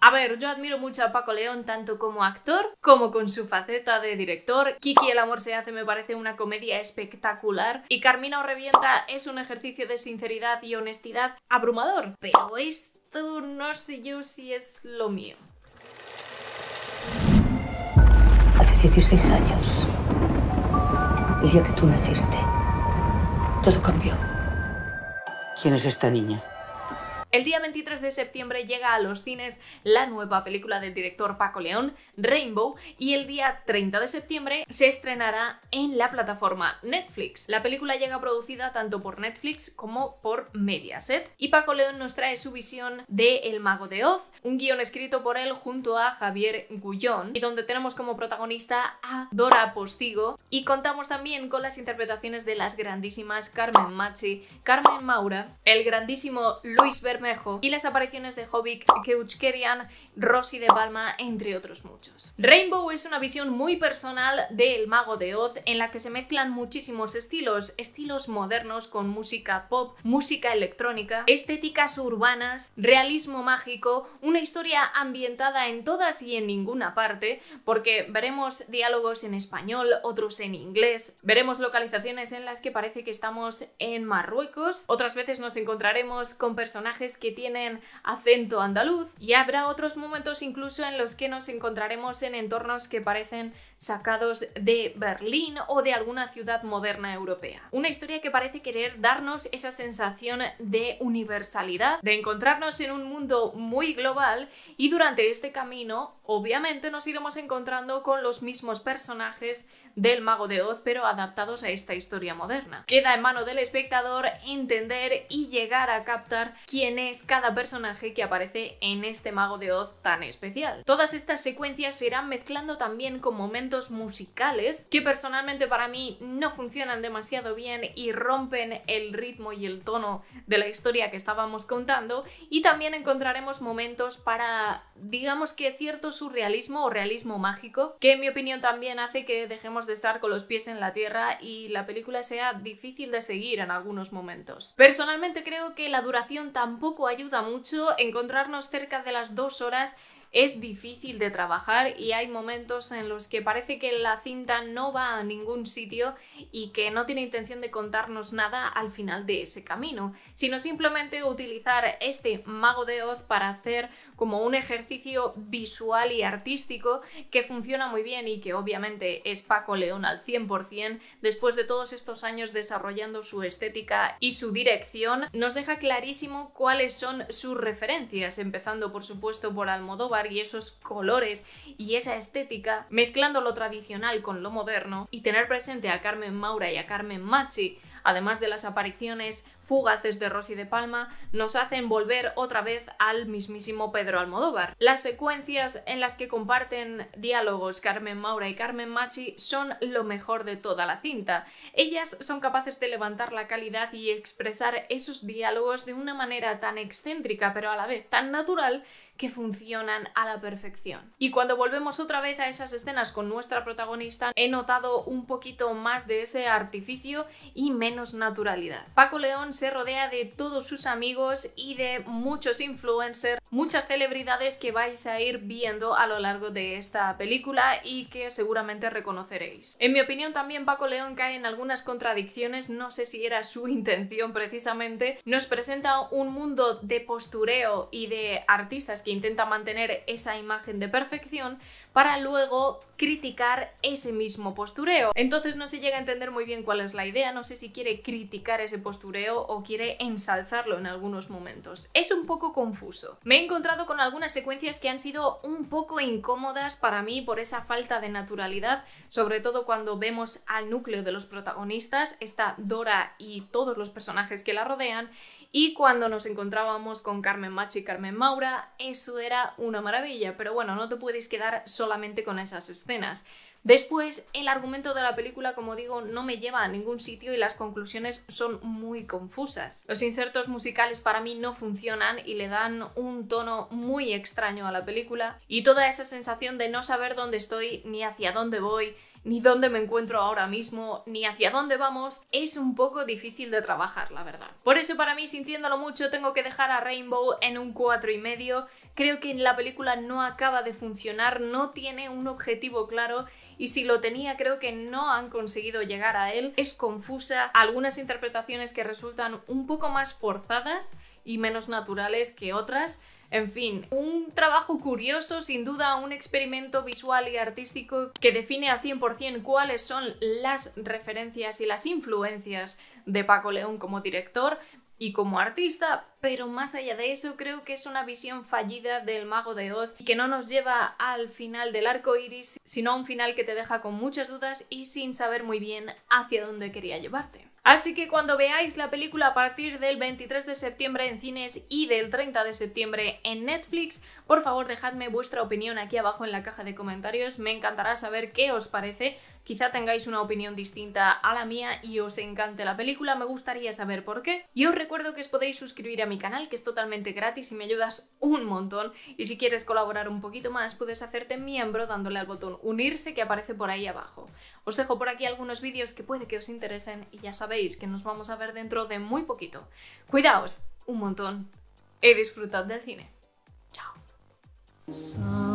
A ver, yo admiro mucho a Paco León tanto como actor como con su faceta de director. Kiki el amor se hace me parece una comedia espectacular y Carmina o revienta es un ejercicio de sinceridad y honestidad abrumador. Pero esto no sé yo si es lo mío. Hace 16 años, el día que tú naciste, todo cambió. ¿Quién es esta niña? El día 23 de septiembre llega a los cines la nueva película del director Paco León, Rainbow, y el día 30 de septiembre se estrenará en la plataforma Netflix. La película llega producida tanto por Netflix como por Mediaset, y Paco León nos trae su visión de El Mago de Oz, un guion escrito por él junto a Javier Gullón, y donde tenemos como protagonista a Dora Postigo, y contamos también con las interpretaciones de las grandísimas Carmen Machi, Carmen Maura, el grandísimo Luis Y las apariciones de Jovic Keuchkerian, Rosy de Palma, entre otros muchos. Rainbow es una visión muy personal del Mago de Oz en la que se mezclan muchísimos estilos, estilos modernos con música pop, música electrónica, estéticas urbanas, realismo mágico, una historia ambientada en todas y en ninguna parte, porque veremos diálogos en español, otros en inglés, veremos localizaciones en las que parece que estamos en Marruecos, otras veces nos encontraremos con personajes que tienen acento andaluz y habrá otros momentos incluso en los que nos encontraremos en entornos que parecen sacados de Berlín o de alguna ciudad moderna europea. Una historia que parece querer darnos esa sensación de universalidad, de encontrarnos en un mundo muy global y durante este camino obviamente nos iremos encontrando con los mismos personajes del Mago de Oz, pero adaptados a esta historia moderna. Queda en mano del espectador entender y llegar a captar quién es cada personaje que aparece en este Mago de Oz tan especial. Todas estas secuencias se irán mezclando también con momentos musicales que personalmente para mí no funcionan demasiado bien y rompen el ritmo y el tono de la historia que estábamos contando y también encontraremos momentos para digamos que cierto surrealismo o realismo mágico que en mi opinión también hace que dejemos de estar con los pies en la tierra y la película sea difícil de seguir en algunos momentos. Personalmente creo que la duración tampoco ayuda mucho, encontrarnos cerca de las dos horas es difícil de trabajar y hay momentos en los que parece que la cinta no va a ningún sitio y que no tiene intención de contarnos nada al final de ese camino, sino simplemente utilizar este mago de Oz para hacer como un ejercicio visual y artístico que funciona muy bien y que obviamente es Paco León al 100% después de todos estos años desarrollando su estética y su dirección, nos deja clarísimo cuáles son sus referencias, empezando por supuesto por Almodóvar y esos colores y esa estética, mezclando lo tradicional con lo moderno y tener presente a Carmen Maura y a Carmen Machi, además de las apariciones fugaces de Rosy de Palma nos hacen volver otra vez al mismísimo Pedro Almodóvar. Las secuencias en las que comparten diálogos Carmen Maura y Carmen Machi son lo mejor de toda la cinta. Ellas son capaces de levantar la calidad y expresar esos diálogos de una manera tan excéntrica pero a la vez tan natural que funcionan a la perfección. Y cuando volvemos otra vez a esas escenas con nuestra protagonista, he notado un poquito más de ese artificio y menos naturalidad. Paco León se rodea de todos sus amigos y de muchos influencers, muchas celebridades que vais a ir viendo a lo largo de esta película y que seguramente reconoceréis. En mi opinión también Paco León cae en algunas contradicciones, no sé si era su intención precisamente, nos presenta un mundo de postureo y de artistas que intenta mantener esa imagen de perfección, para luego criticar ese mismo postureo. Entonces no se llega a entender muy bien cuál es la idea, no sé si quiere criticar ese postureo o quiere ensalzarlo en algunos momentos. Es un poco confuso. Me he encontrado con algunas secuencias que han sido un poco incómodas para mí por esa falta de naturalidad, sobre todo cuando vemos al núcleo de los protagonistas, está Dora y todos los personajes que la rodean, y cuando nos encontrábamos con Carmen Machi y Carmen Maura, eso era una maravilla, pero bueno, no te puedes quedar solamente con esas escenas. Después, el argumento de la película, como digo, no me lleva a ningún sitio y las conclusiones son muy confusas. Los insertos musicales para mí no funcionan y le dan un tono muy extraño a la película y toda esa sensación de no saber dónde estoy ni hacia dónde voy ni dónde me encuentro ahora mismo, ni hacia dónde vamos, es un poco difícil de trabajar, la verdad. Por eso para mí, sintiéndolo mucho, tengo que dejar a Rainbow en un 4 y medio. Creo que la película no acaba de funcionar, no tiene un objetivo claro y si lo tenía creo que no han conseguido llegar a él. Es confusa, algunas interpretaciones que resultan un poco más forzadas y menos naturales que otras. En fin, un trabajo curioso, sin duda un experimento visual y artístico que define al 100% cuáles son las referencias y las influencias de Paco León como director, y como artista, pero más allá de eso creo que es una visión fallida del mago de Oz y que no nos lleva al final del arco iris, sino a un final que te deja con muchas dudas y sin saber muy bien hacia dónde quería llevarte. Así que cuando veáis la película a partir del 23 de septiembre en cines y del 30 de septiembre en Netflix, por favor dejadme vuestra opinión aquí abajo en la caja de comentarios, me encantará saber qué os parece, quizá tengáis una opinión distinta a la mía y os encante la película, me gustaría saber por qué. Y os recuerdo que os podéis suscribir a mi canal, que es totalmente gratis y me ayudas un montón, y si quieres colaborar un poquito más puedes hacerte miembro dándole al botón unirse que aparece por ahí abajo. Os dejo por aquí algunos vídeos que puede que os interesen y ya sabéis que nos vamos a ver dentro de muy poquito. Cuidaos un montón y disfrutad del cine. Some